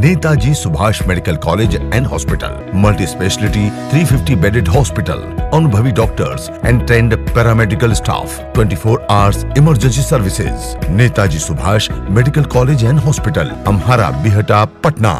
Netaji Subhash medical college and hospital multi speciality 350 bedded hospital अनुभवी doctors and trained paramedical staff 24 hours emergency services Netaji Subhash medical college and hospital, Amhara Bihta, Patna.